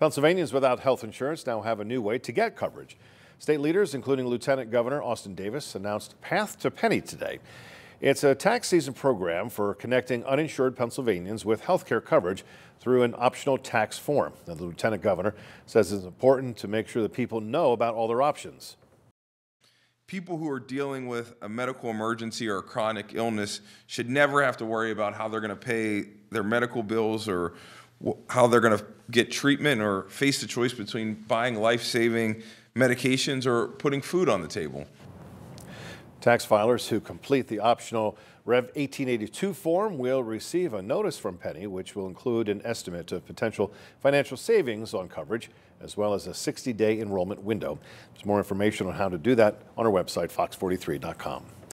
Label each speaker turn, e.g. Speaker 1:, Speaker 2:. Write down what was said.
Speaker 1: Pennsylvanians without health insurance now have a new way to get coverage. State leaders, including Lieutenant Governor Austin Davis, announced Path to Pennie today. It's a tax season program for connecting uninsured Pennsylvanians with health care coverage through an optional tax form. the lieutenant governor says it's important to make sure that people know about all their options.
Speaker 2: People who are dealing with a medical emergency or a chronic illness should never have to worry about how they're going to pay their medical bills or how they're going to get treatment or face the choice between buying life saving medications or putting food on the table.
Speaker 1: Tax filers who complete the optional Rev 1882 form will receive a notice from Pennie, which will include an estimate of potential financial savings on coverage, as well as a 60-day enrollment window. There's more information on how to do that on our website, fox43.com.